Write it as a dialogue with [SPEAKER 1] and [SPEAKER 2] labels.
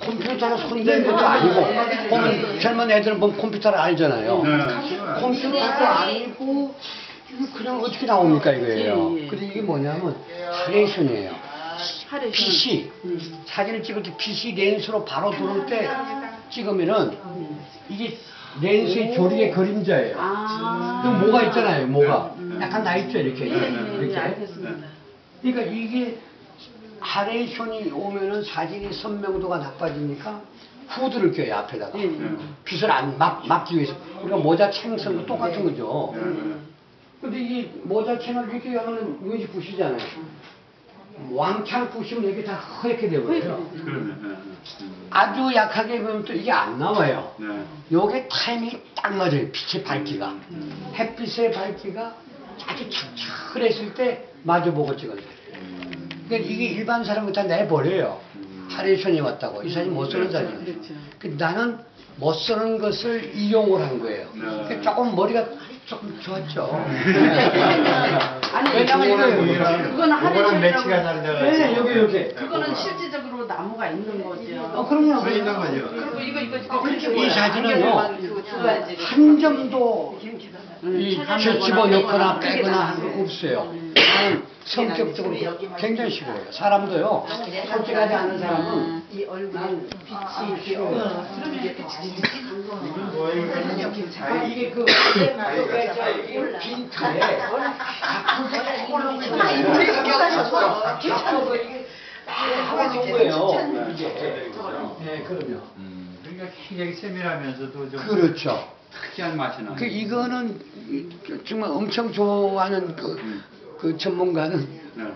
[SPEAKER 1] 컴퓨터로 손대는 것도 아니고 보면 젊은 애들은 보면 컴퓨터를 알잖아요. 컴퓨터도 아니고 이거 그냥 어떻게 나옵니까 이거예요.
[SPEAKER 2] 예, 예.
[SPEAKER 1] 근데 이게 뭐냐면 하레이션이에요.
[SPEAKER 2] 하레이션.
[SPEAKER 1] PC 사진을 찍을 때 PC 렌즈로 바로 들어올 때 찍으면은 이게 렌즈의 조리의 그림자예요.
[SPEAKER 2] 아.
[SPEAKER 1] 그 뭐가 있잖아요, 뭐가. 약간 나 있죠, 이렇게. 이렇게.
[SPEAKER 2] 알겠습니다.
[SPEAKER 1] 그러니까 이게 하레이션이 오면은 사진이 선명도가 나빠지니까 후드를 껴요, 앞에다가.
[SPEAKER 2] 예, 예.
[SPEAKER 1] 빛을 안 막, 막기 위해서. 우리가 모자 챙선도 똑같은 거죠. 근데 이 모자 챙을 이렇게 하면 이것이 부시잖아요. 왕창 부시면 이게 다 허옇게 되버려요. 아주 약하게 보면 또 이게 안 나와요. 요게 타이밍이 딱 맞아요. 빛의 밝기가. 햇빛의 밝기가 아주 착착했을 때 마주보고 찍어야 돼요. 그러니까 이게 일반 사람은 다 내버려요. 하레이션이 왔다고. 이 사진이 못 쓰는 사진이에요.
[SPEAKER 2] 그렇죠.
[SPEAKER 1] 그 나는 못 쓰는 것을 이용을 한 거예요.
[SPEAKER 3] 네.
[SPEAKER 1] 그러니까 조금 머리가 조금 좋았죠.
[SPEAKER 2] 아니
[SPEAKER 1] 왜냐면 이거예요.
[SPEAKER 2] 그거는
[SPEAKER 3] 그거는 매치가. 다르다가
[SPEAKER 1] 네, 여기 이렇게.
[SPEAKER 2] 그거는 실질적으로 나무가 있는 거죠.
[SPEAKER 1] 어, 그럼요.
[SPEAKER 3] 서 있는 거죠.
[SPEAKER 2] 그리고 이거 이거 이거
[SPEAKER 1] 이 사진은요,
[SPEAKER 2] 가지.
[SPEAKER 1] 한 점도
[SPEAKER 2] 음,
[SPEAKER 1] 이 집어넣거나 빼거나
[SPEAKER 2] 나아요.
[SPEAKER 1] 한거 없어요. 나는 성격적으로 굉장히 싫어요. 사람도요, 솔직하지 않은 사람은
[SPEAKER 2] 이 얼굴 빛이
[SPEAKER 1] 싫어요. 아, 이게 그, 빈 틀에 앞으로 꼴로 괜찮아서 이 게 하고 있는 거예요. 이게. 네, 그럼요.
[SPEAKER 3] 음, 그러니까 굉장히 세밀하면서도 좀
[SPEAKER 1] 그렇죠.
[SPEAKER 3] 특이한 맛이 나는.
[SPEAKER 1] 그 이거는 이- 정말 엄청 좋아하는 그, 그 전문가는
[SPEAKER 3] 네.